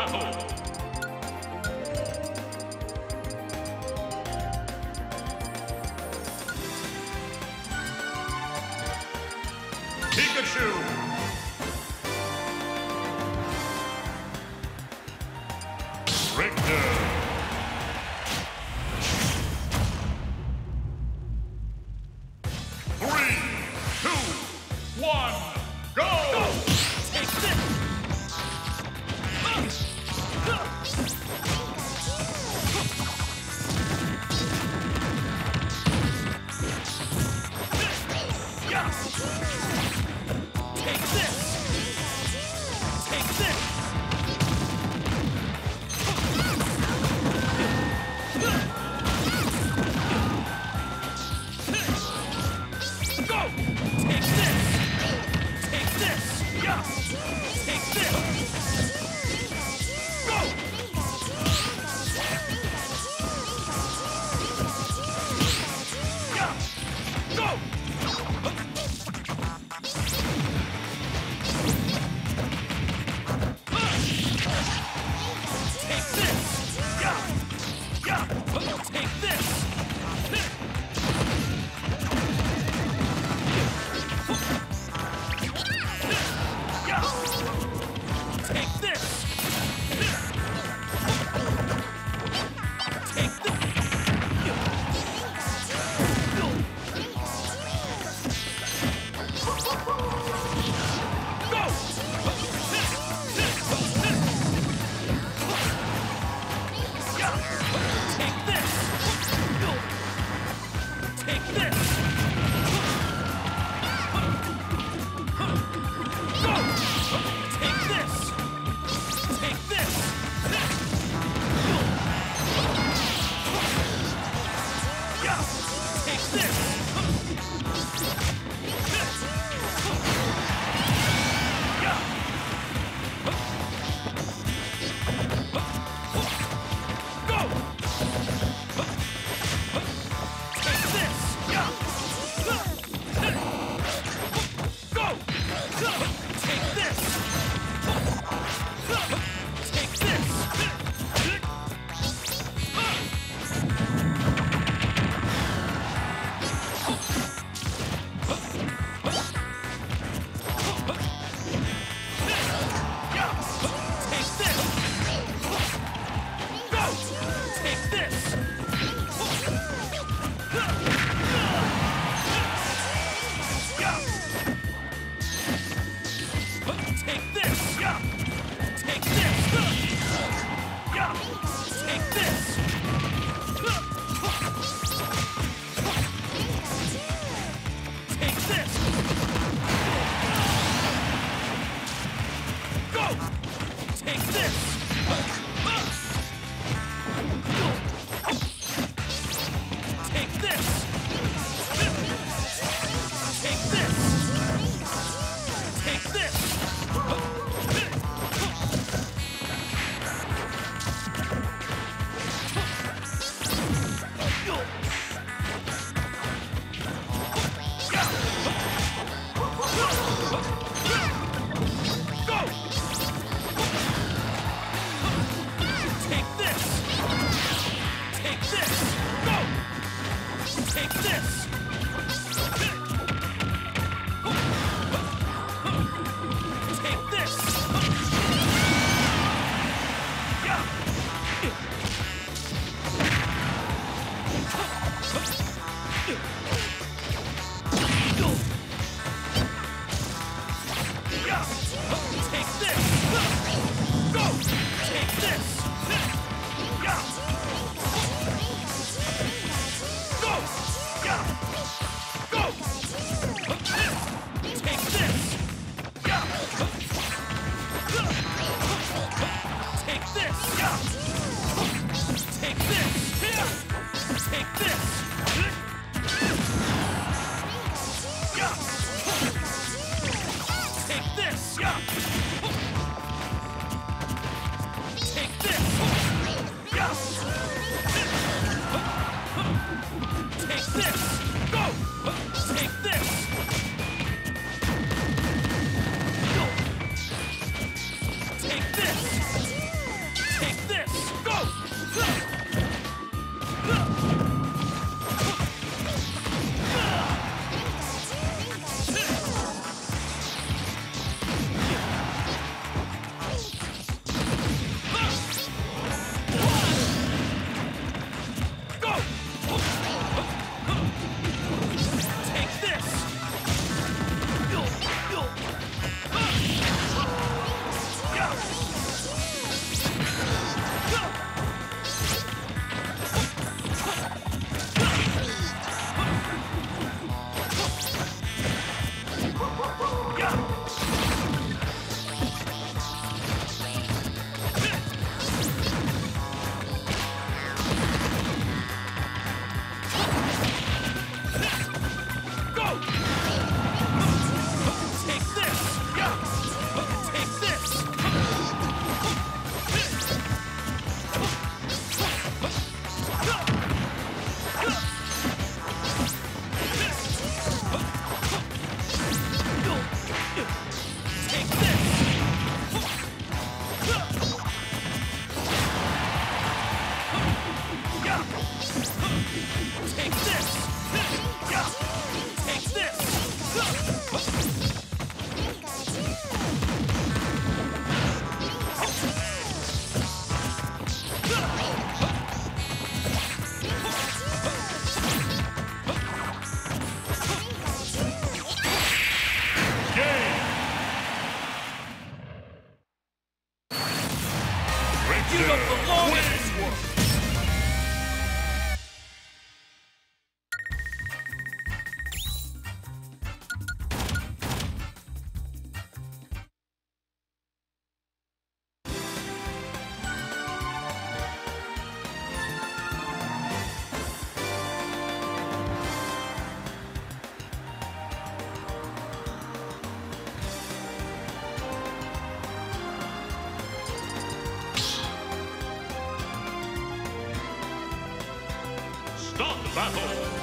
Battle! Pikachu! This! This! You don't belong in this world! Start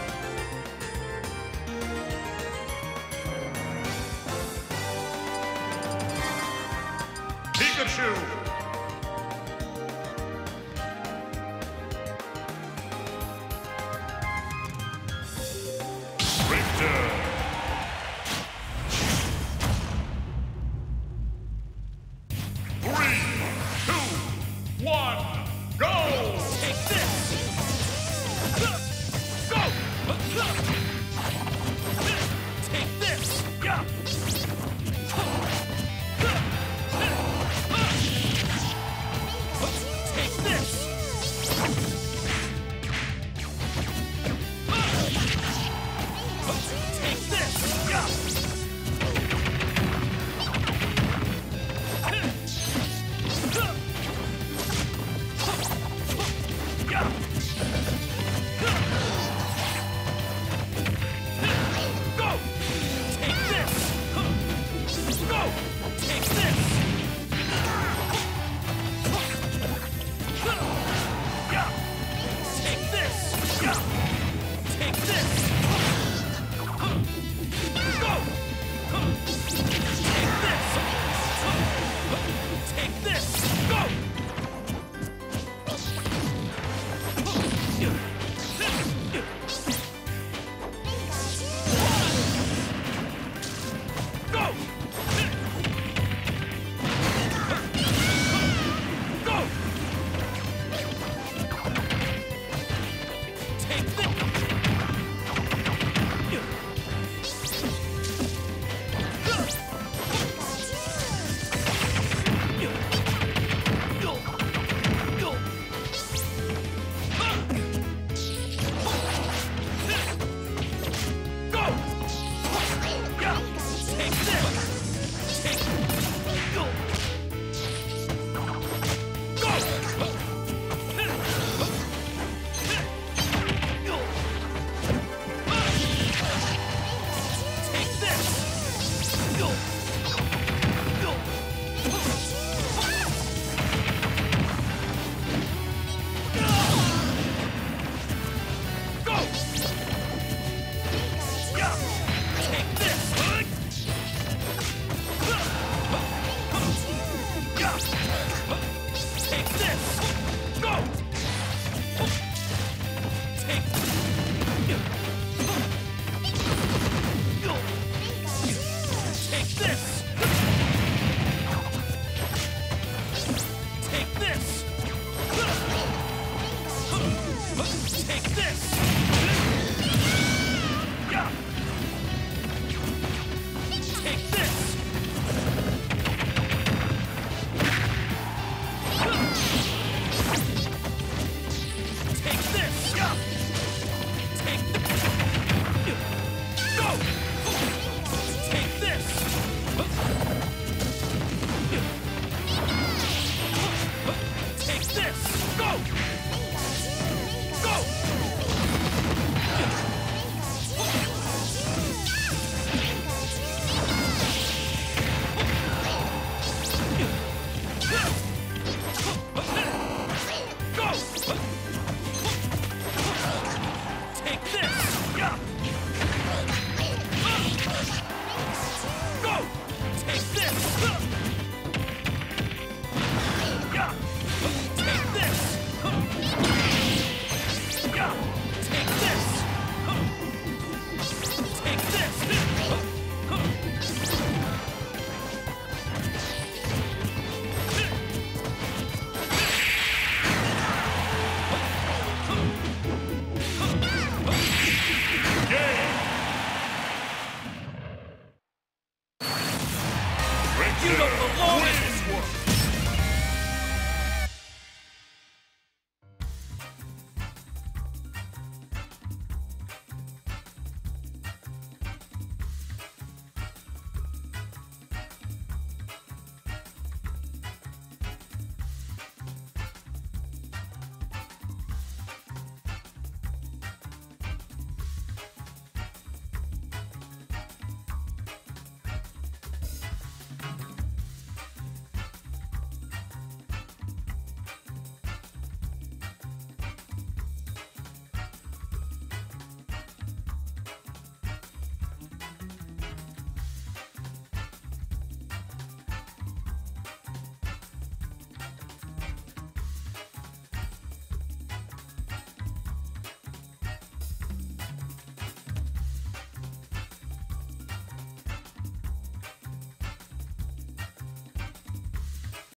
Go!